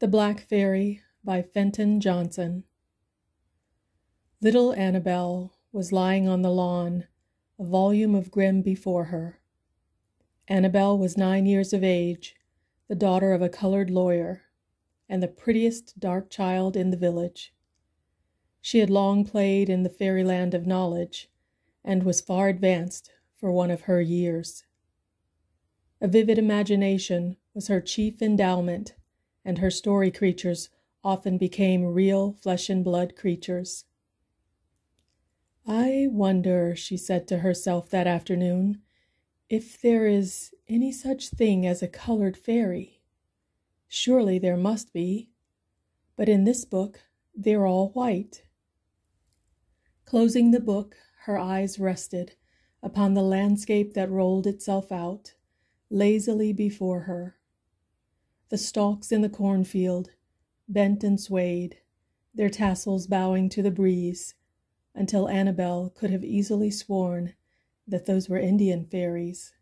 The Black Fairy by Fenton Johnson. Little Annabel was lying on the lawn, a volume of Grimm before her. Annabel was nine years of age, the daughter of a colored lawyer, and the prettiest dark child in the village. She had long played in the fairyland of knowledge, and was far advanced for one of her years. A vivid imagination was her chief endowment, and her story creatures often became real flesh and blood creatures. I wonder, she said to herself that afternoon, if there is any such thing as a colored fairy. Surely there must be, but in this book they're all white. Closing the book, her eyes rested upon the landscape that rolled itself out lazily before her. The stalks in the cornfield bent and swayed, their tassels bowing to the breeze, until Annabel could have easily sworn that those were Indian fairies.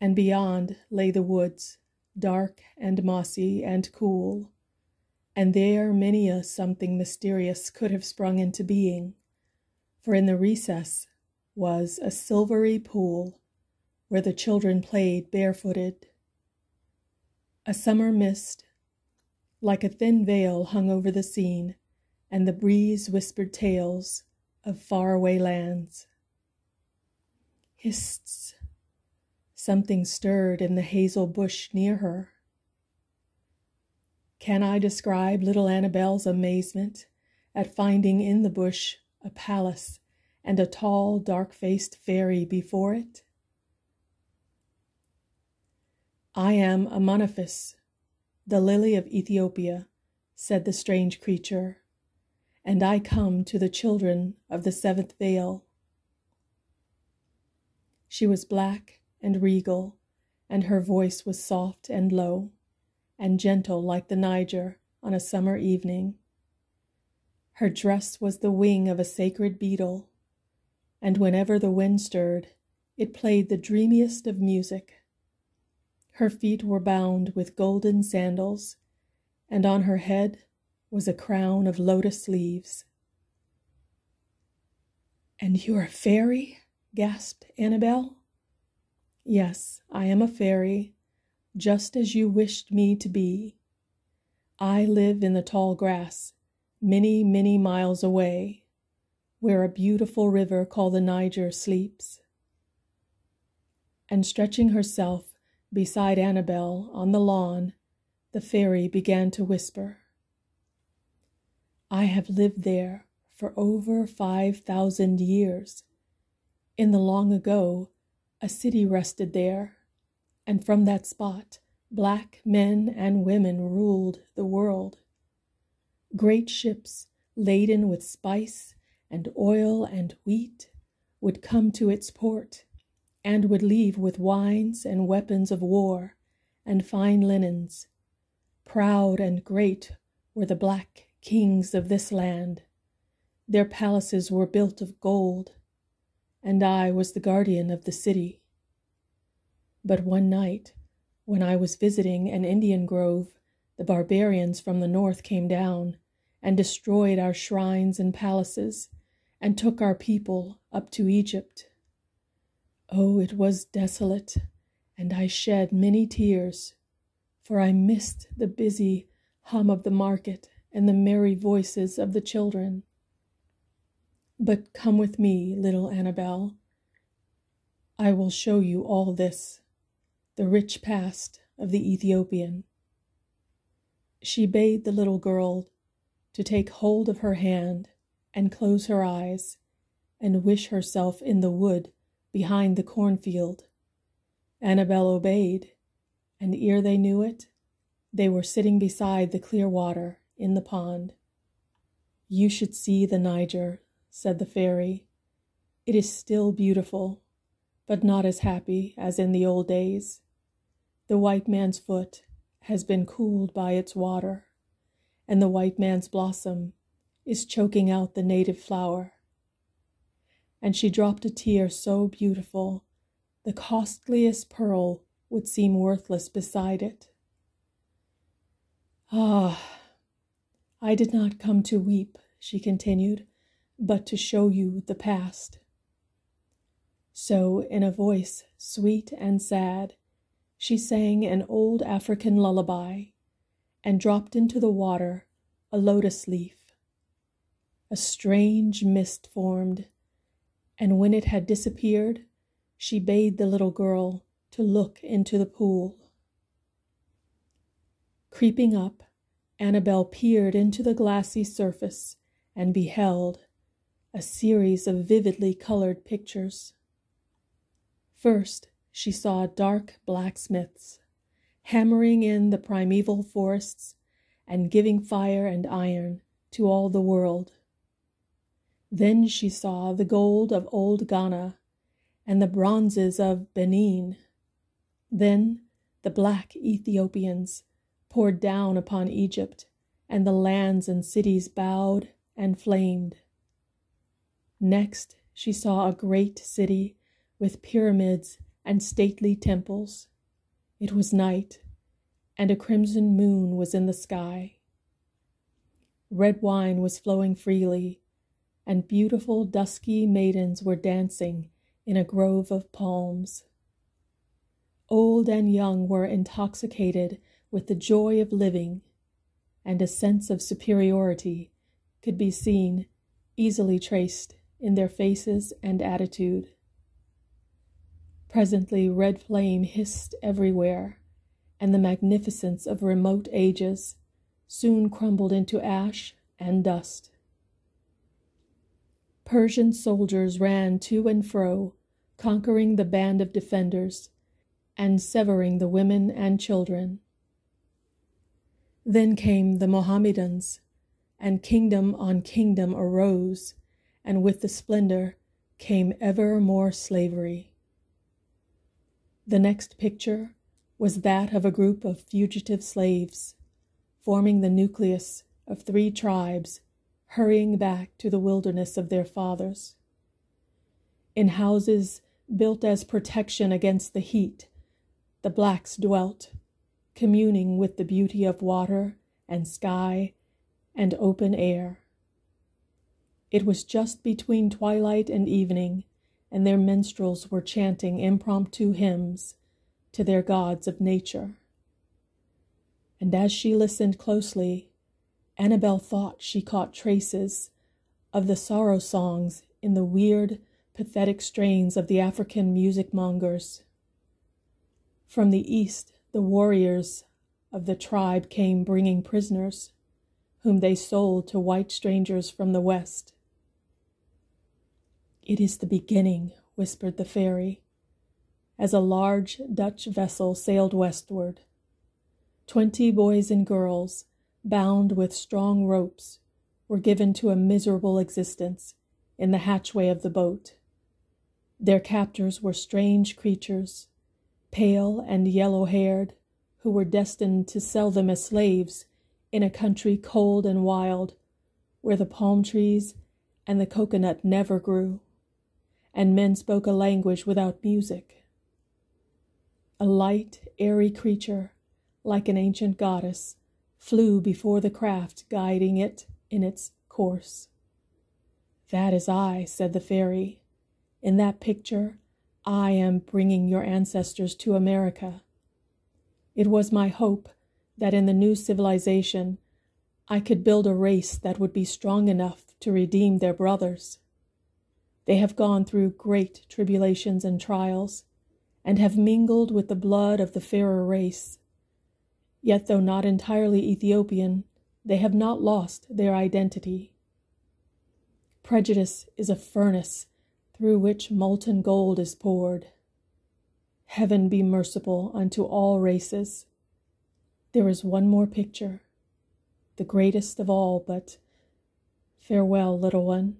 And beyond lay the woods, dark and mossy and cool, and there many a something mysterious could have sprung into being, for in the recess was a silvery pool where the children played barefooted. A summer mist, like a thin veil, hung over the scene, and the breeze whispered tales of faraway lands. Hists! Something stirred in the hazel bush near her. Can I describe little Annabel's amazement at finding in the bush a palace and a tall, dark faced fairy before it? I am Amenophis, the lily of Ethiopia, said the strange creature, and I come to the children of the seventh veil. She was black and regal, and her voice was soft and low, and gentle like the Niger on a summer evening. Her dress was the wing of a sacred beetle, and whenever the wind stirred, it played the dreamiest of music. Her feet were bound with golden sandals, and on her head was a crown of lotus leaves. And you're a fairy? gasped Annabel. Yes, I am a fairy, just as you wished me to be. I live in the tall grass, many, many miles away, where a beautiful river called the Niger sleeps. And stretching herself Beside Annabel on the lawn, the fairy began to whisper. I have lived there for over five thousand years. In the long ago, a city rested there, and from that spot, black men and women ruled the world. Great ships laden with spice and oil and wheat would come to its port and would leave with wines and weapons of war and fine linens. Proud and great were the black kings of this land. Their palaces were built of gold, and I was the guardian of the city. But one night, when I was visiting an Indian grove, the barbarians from the north came down and destroyed our shrines and palaces and took our people up to Egypt. Oh, it was desolate, and I shed many tears, for I missed the busy hum of the market and the merry voices of the children. But come with me, little Annabel. I will show you all this, the rich past of the Ethiopian. She bade the little girl to take hold of her hand and close her eyes and wish herself in the wood behind the cornfield. Annabel obeyed, and ere they knew it, they were sitting beside the clear water in the pond. You should see the Niger, said the fairy. It is still beautiful, but not as happy as in the old days. The white man's foot has been cooled by its water, and the white man's blossom is choking out the native flower and she dropped a tear so beautiful, the costliest pearl would seem worthless beside it. Ah, I did not come to weep, she continued, but to show you the past. So, in a voice sweet and sad, she sang an old African lullaby and dropped into the water a lotus leaf. A strange mist formed, and when it had disappeared, she bade the little girl to look into the pool. Creeping up, Annabel peered into the glassy surface and beheld a series of vividly colored pictures. First, she saw dark blacksmiths hammering in the primeval forests and giving fire and iron to all the world. Then she saw the gold of old Ghana and the bronzes of Benin. Then the black Ethiopians poured down upon Egypt, and the lands and cities bowed and flamed. Next, she saw a great city with pyramids and stately temples. It was night, and a crimson moon was in the sky. Red wine was flowing freely, and beautiful dusky maidens were dancing in a grove of palms. Old and young were intoxicated with the joy of living, and a sense of superiority could be seen, easily traced, in their faces and attitude. Presently, red flame hissed everywhere, and the magnificence of remote ages soon crumbled into ash and dust. Persian soldiers ran to and fro, conquering the band of defenders and severing the women and children. Then came the Mohammedans, and kingdom on kingdom arose, and with the splendor came ever more slavery. The next picture was that of a group of fugitive slaves, forming the nucleus of three tribes hurrying back to the wilderness of their fathers. In houses built as protection against the heat, the blacks dwelt, communing with the beauty of water and sky and open air. It was just between twilight and evening, and their minstrels were chanting impromptu hymns to their gods of nature. And as she listened closely, Annabel thought she caught traces of the sorrow songs in the weird, pathetic strains of the African music mongers. From the east, the warriors of the tribe came bringing prisoners, whom they sold to white strangers from the west. It is the beginning, whispered the fairy, as a large Dutch vessel sailed westward. Twenty boys and girls, bound with strong ropes, were given to a miserable existence in the hatchway of the boat. Their captors were strange creatures, pale and yellow haired, who were destined to sell them as slaves in a country cold and wild, where the palm trees and the coconut never grew, and men spoke a language without music. A light, airy creature, like an ancient goddess, flew before the craft, guiding it in its course. That is I, said the fairy. In that picture, I am bringing your ancestors to America. It was my hope that in the new civilization, I could build a race that would be strong enough to redeem their brothers. They have gone through great tribulations and trials, and have mingled with the blood of the fairer race. Yet, though not entirely Ethiopian, they have not lost their identity. Prejudice is a furnace through which molten gold is poured. Heaven be merciful unto all races. There is one more picture, the greatest of all, but farewell, little one,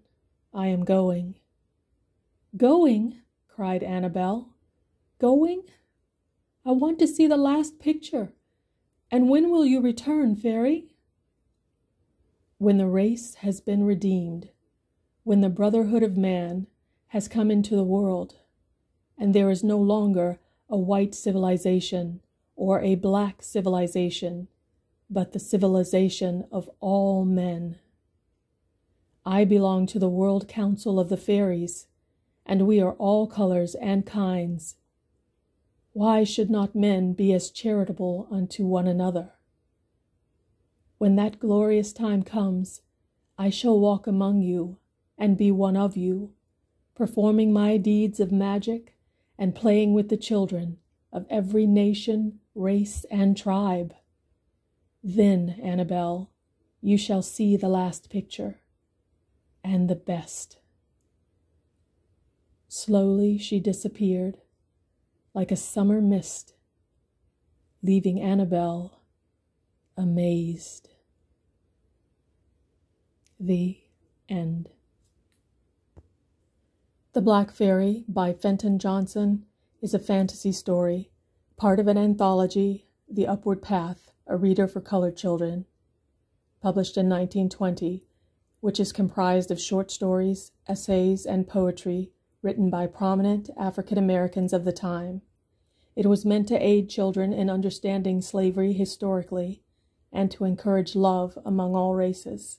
I am going. Going? cried Annabel. Going? I want to see the last picture. And when will you return, Fairy? When the race has been redeemed, when the brotherhood of man has come into the world, and there is no longer a white civilization or a black civilization, but the civilization of all men. I belong to the World Council of the Fairies, and we are all colors and kinds. Why should not men be as charitable unto one another? When that glorious time comes, I shall walk among you and be one of you, performing my deeds of magic and playing with the children of every nation, race, and tribe. Then, Annabel, you shall see the last picture, and the best. Slowly she disappeared, like a summer mist, leaving Annabel amazed. The End. The Black Fairy by Fenton Johnson is a fantasy story, part of an anthology, The Upward Path, a reader for colored children, published in 1920, which is comprised of short stories, essays, and poetry written by prominent African Americans of the time. It was meant to aid children in understanding slavery historically and to encourage love among all races.